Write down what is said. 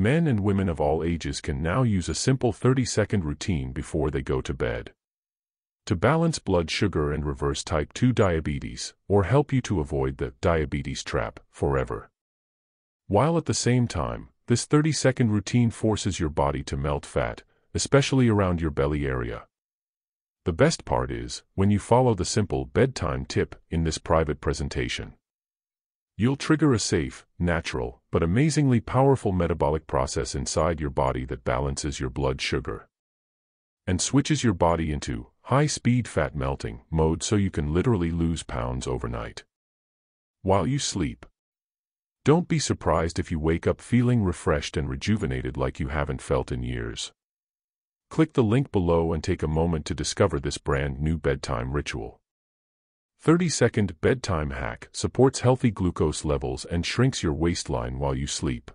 Men and women of all ages can now use a simple 30-second routine before they go to bed. To balance blood sugar and reverse type 2 diabetes, or help you to avoid the diabetes trap forever. While at the same time, this 30-second routine forces your body to melt fat, especially around your belly area. The best part is, when you follow the simple bedtime tip in this private presentation. You'll trigger a safe, natural, but amazingly powerful metabolic process inside your body that balances your blood sugar and switches your body into high-speed fat melting mode so you can literally lose pounds overnight. While you sleep. Don't be surprised if you wake up feeling refreshed and rejuvenated like you haven't felt in years. Click the link below and take a moment to discover this brand new bedtime ritual. 30-second bedtime hack supports healthy glucose levels and shrinks your waistline while you sleep.